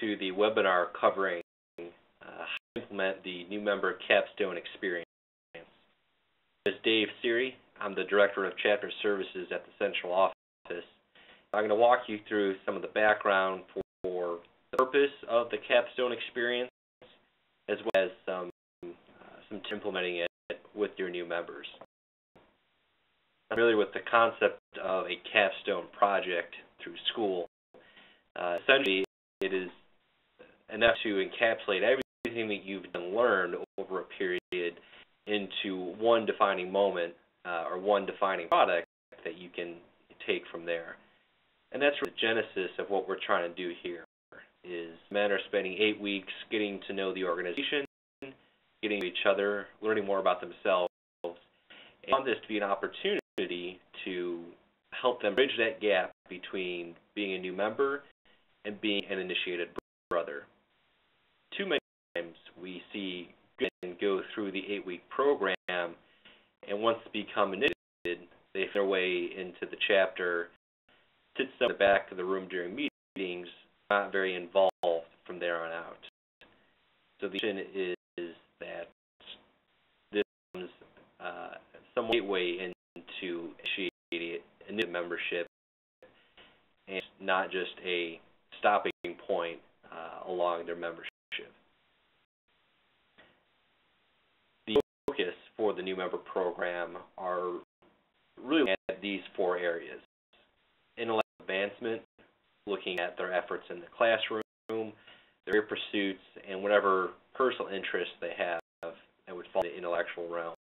to the webinar covering uh, how to implement the new member capstone experience. This is Dave Siri. I'm the Director of Chapter Services at the Central Office. I'm going to walk you through some of the background for, for the purpose of the capstone experience, as well as some, uh, some implementing it with your new members. I'm familiar with the concept of a capstone project through school. Uh, essentially, it is enough to encapsulate everything that you've learned over a period into one defining moment uh, or one defining product that you can take from there. And that's really the genesis of what we're trying to do here is men are spending eight weeks getting to know the organization, getting to each other, learning more about themselves, and want this to be an opportunity to help them bridge that gap between being a new member and being an initiated brother. Too many times we see and go through the eight-week program, and once they become initiated, they find their way into the chapter, sit in the back of the room during meetings, not very involved from there on out. So the vision is, is that this becomes uh, some gateway into initiating new membership and not just a stopping point uh, along their membership. The focus for the new member program are really at these four areas. Intellectual advancement, looking at their efforts in the classroom, their pursuits, and whatever personal interests they have that would fall in the intellectual realm.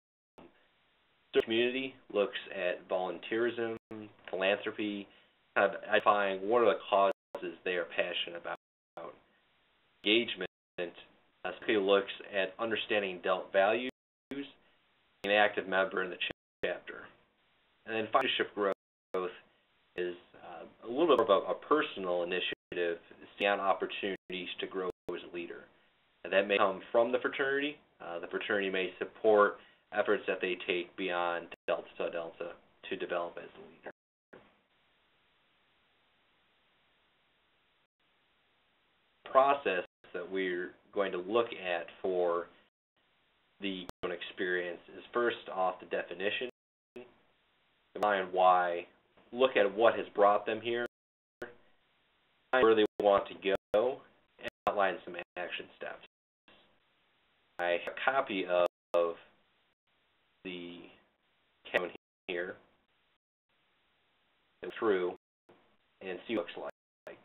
The community looks at volunteerism, philanthropy, kind of identifying what are the causes they are passionate about. Engagement uh, looks at understanding DELT values, an active member in the chapter. And then leadership growth is uh, a little bit of a, a personal initiative, seeing opportunities to grow as a leader. And that may come from the fraternity. Uh, the fraternity may support efforts that they take beyond Delta Delta to develop as a leader. process that we're going to look at for the experience is first off the definition, define why, look at what has brought them here, where they want to go, and outline some action steps. I have a copy of, of the count here through and see what it looks like.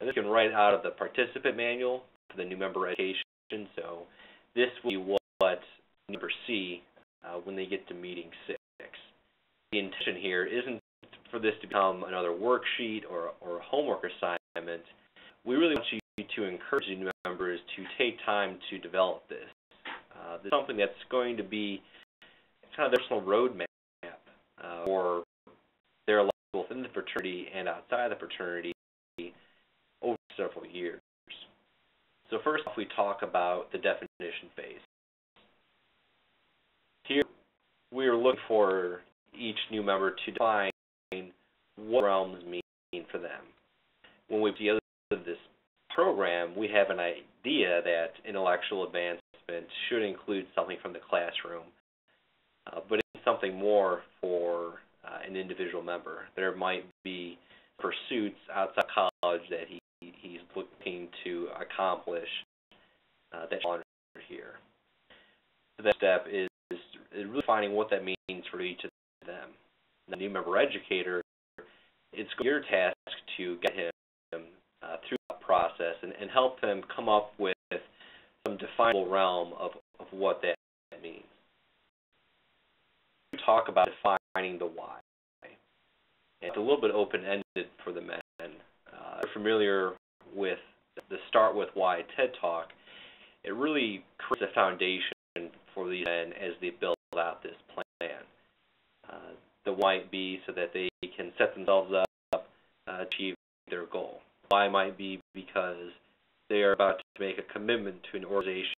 And this can write out of the participant manual for the new member education. So this will be what members see uh, when they get to meeting six. The intention here isn't for this to become another worksheet or, or homework assignment. We really want you to encourage new members to take time to develop this. Uh, this is something that's going to be kind of their personal roadmap uh, for their life both in the fraternity and outside the fraternity over several years. So first off, we talk about the definition phase. Here, we are looking for each new member to define what realms mean for them. When we together this program, we have an idea that intellectual advancement should include something from the classroom, uh, but it's something more for uh, an individual member. There might be pursuits outside college that he he's looking to accomplish uh, that here. So that step is, is really finding what that means for each of them. The new member educator, it's your task to get him uh, through that process and, and help him come up with some definable realm of, of what that means. We talk about defining the why. And it's a little bit open-ended for the men. Uh, they're familiar with the Start With Why TED Talk, it really creates a foundation for these men as they build out this plan. Uh, the why might be so that they can set themselves up, uh, achieve their goal. Why might be because they are about to make a commitment to an organization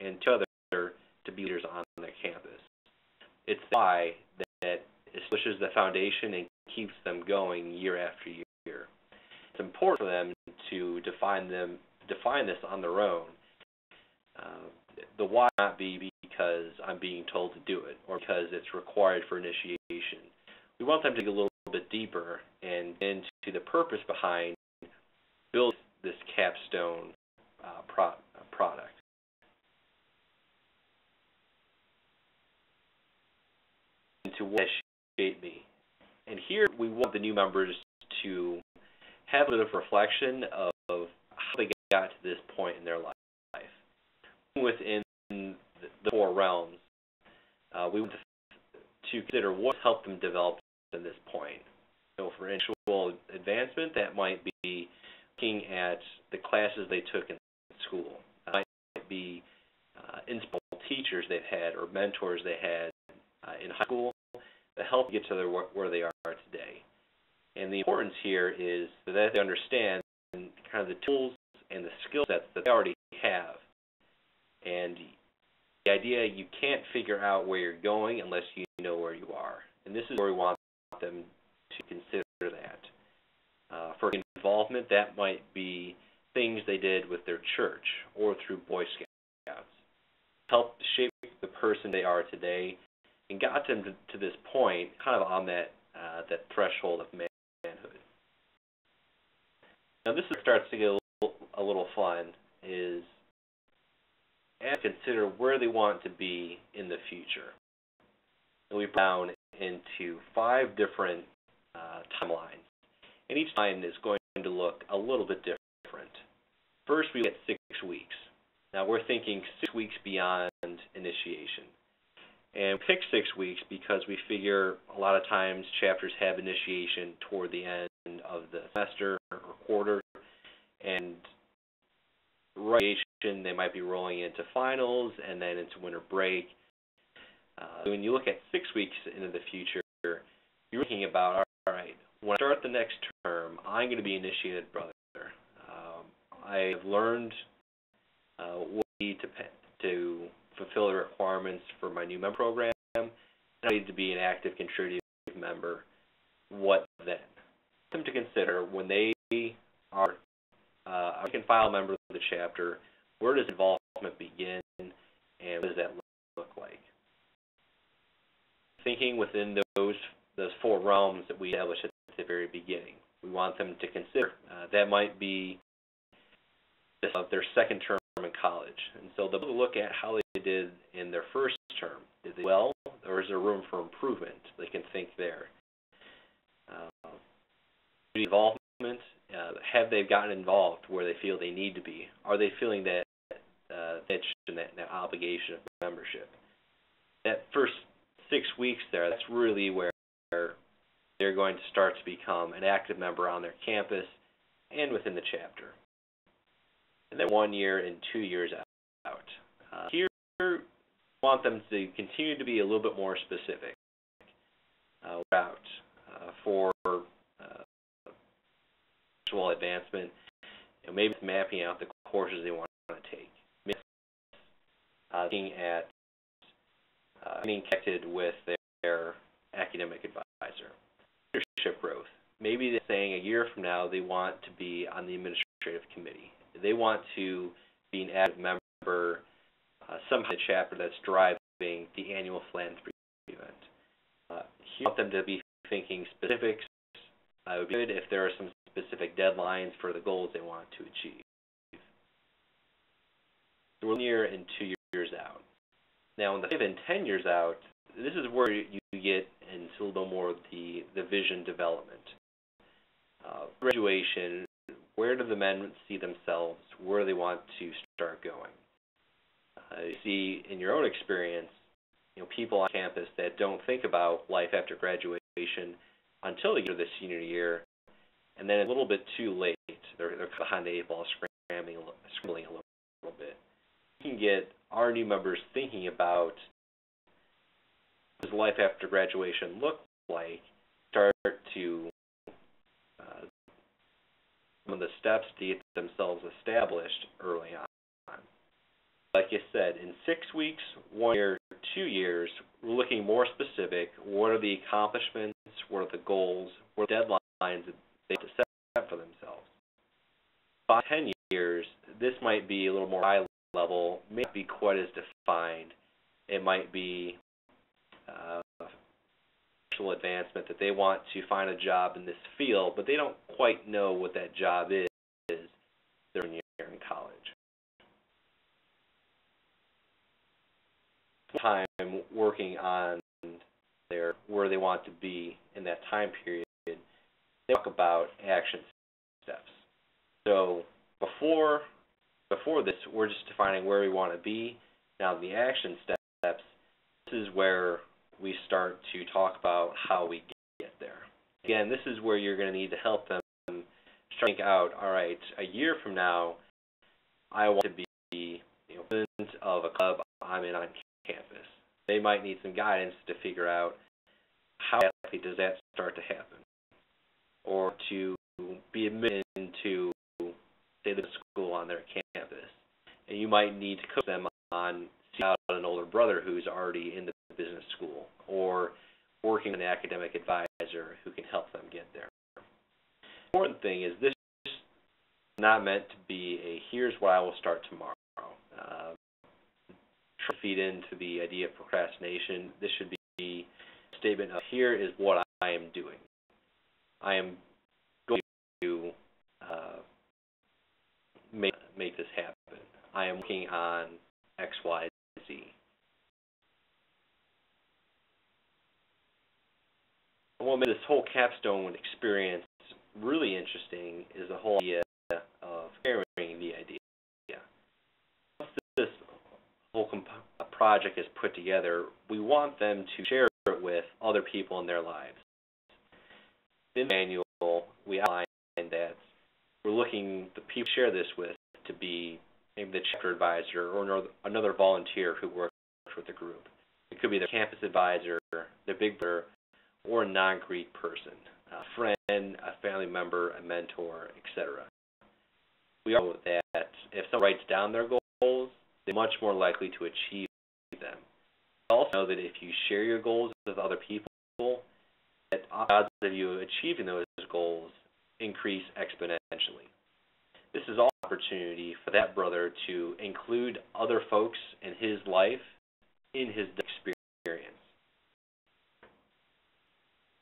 and to other to be leaders on their campus. It's the why that establishes the foundation and keeps them going year after year. It's important for them to define them define this on their own. Uh, the why not be because I'm being told to do it or because it's required for initiation. We want them to dig a little bit deeper and into the purpose behind building this capstone uh, pro product. To what me. And here we want the new members to have a bit of reflection of, of how they got to this point in their life. Within the four realms, uh, we want to consider what helped them develop at this point. So for intellectual advancement, that might be looking at the classes they took in school. That might be uh, inspirational teachers they've had or mentors they had uh, in high school that help get to their, where they are today. And the importance here is that they understand kind of the tools and the skill sets that they already have. And the idea you can't figure out where you're going unless you know where you are. And this is where we want them to consider that. Uh, for involvement, that might be things they did with their church or through Boy Scouts. Help shape the person they are today and got them to, to this point kind of on that uh, that threshold of manhood. Now this starts to get a little, a little fun is and consider where they want to be in the future. And we down into five different uh, timelines. And each time is going to look a little bit different. First, we get six weeks. Now, we're thinking six weeks beyond initiation. And we pick six weeks because we figure a lot of times chapters have initiation toward the end of the semester or quarter. And right they might be rolling into finals and then into winter break. Uh, when you look at six weeks into the future, you're thinking about, all right, when I start the next term, I'm going to be initiated brother. Um, I've learned uh, what I need to, to fulfill the requirements for my new member program, and I need to be an active contributing member. What then? Them to consider when they are uh, a can file member of the chapter where does involvement begin and what does that look like? Thinking within those those four realms that we established at the very beginning. We want them to consider. Uh, that might be their second term in college. And so they'll look at how they did in their first term. Did they well, or is there room for improvement? They can think there. Uh, involvement, uh, have they gotten involved where they feel they need to be? Are they feeling that uh, that, that obligation of membership. That first six weeks there, that's really where they're going to start to become an active member on their campus and within the chapter. And then one year and two years out. Uh, here, want them to continue to be a little bit more specific uh, about uh, for uh, advancement, and maybe mapping out the courses they want to take uh, looking at uh, being connected with their, their academic advisor. Leadership growth. Maybe they're saying a year from now they want to be on the administrative committee. They want to be an active member, uh, somehow the chapter that's driving the annual philanthropy event. Uh, you want them to be thinking specifics. Uh, it would be good if there are some specific deadlines for the goals they want to achieve. So year and two years years out. Now, in the five and ten years out, this is where you get into a little more of the, the vision development. Uh, graduation, where do the men see themselves? Where do they want to start going? Uh, you see in your own experience, you know, people on campus that don't think about life after graduation until they get to the senior year, and then a little bit too late. They're, they're behind the eight ball, scrambling, scrambling a little, little bit. You can get our new members thinking about what does life after graduation look like, start to uh, some of the steps to get themselves established early on. Like I said, in six weeks, one year, two years, we're looking more specific. What are the accomplishments? What are the goals? What are the deadlines they have to set for themselves? By 10 years, this might be a little more high level, may not be quite as defined. It might be uh, professional advancement that they want to find a job in this field, but they don't quite know what that job is. They're in college. Time working on their where they want to be in that time period. They talk about action steps. So before before this, we're just defining where we want to be. Now the action steps, this is where we start to talk about how we get there. Again, this is where you're going to need to help them think out, all right, a year from now, I want to be you know, president of a club I'm in on campus. They might need some guidance to figure out how exactly does that start to happen, or to be admitted into say the school on their campus, and you might need to coach them on seeing out an older brother who's already in the business school, or working with an academic advisor who can help them get there. The important thing is this is not meant to be a here's what I will start tomorrow. Uh, try to feed into the idea of procrastination. This should be a statement of here is what I am doing. I am going to uh, make make this happen. I am working on X, Y, Z. what made this whole capstone experience really interesting is the whole idea of sharing the idea. Once this whole uh, project is put together, we want them to share it with other people in their lives. In the manual, we outline looking the people share this with to be maybe the chapter advisor or another volunteer who works with the group. It could be the campus advisor, the big brother, or a non-Greek person, a friend, a family member, a mentor, etc. We know that if someone writes down their goals, they're much more likely to achieve them. We also know that if you share your goals with other people, that odds of you achieving those goals increase exponentially. This is all opportunity for that brother to include other folks in his life in his experience.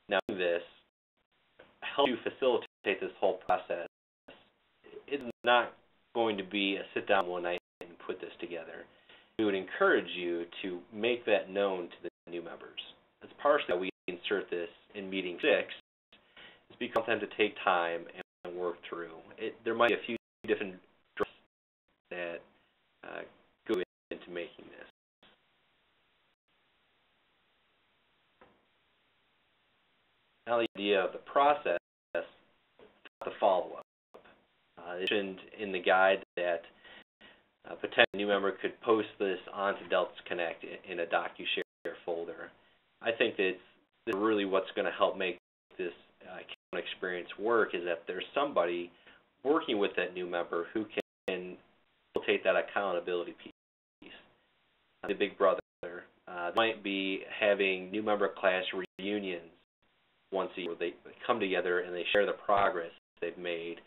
Now, this help you facilitate this whole process. It's not going to be a sit down one night and put this together. We would encourage you to make that known to the new members. That's partially why we insert this in meeting six, because them to take time and work through. It, there might be a few different drafts that uh, go into making this. Now the idea of the process, the follow-up. Uh, mentioned in the guide that a potential new member could post this onto Deltas Connect in a DocuShare folder. I think that really what's going to help make this uh, experience work is that there's somebody working with that new member who can facilitate that accountability piece. The big brother uh, might be having new member class reunions once a year. They come together and they share the progress they've made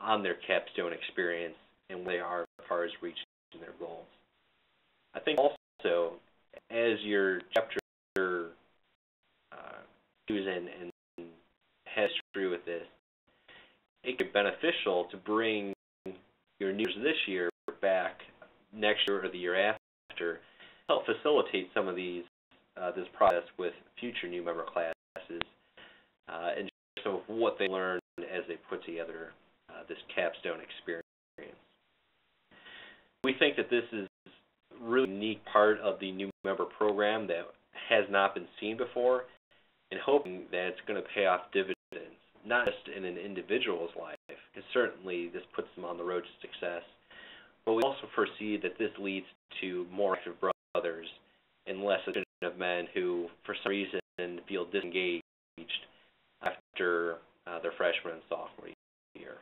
on their capstone experience and where they are as far as reaching their goals. I think also as your chapter uh, in and through with this, it could be beneficial to bring your new this year back next year or the year after, help facilitate some of these uh, this process with future new member classes, uh, and of what they learned as they put together uh, this capstone experience. We think that this is really unique part of the new member program that has not been seen before, and hoping that it's going to pay off dividends not just in an individual's life, because certainly this puts them on the road to success, but we also foresee that this leads to more active brothers and less of men who, for some reason, feel disengaged after uh, their freshman and sophomore year.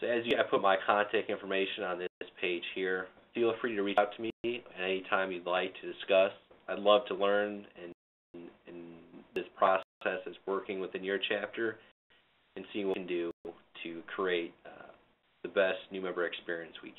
So as you, I put my contact information on this page here. Feel free to reach out to me at any time you'd like to discuss. I'd love to learn and, and this process is working within your chapter and seeing what we can do to create uh, the best new member experience we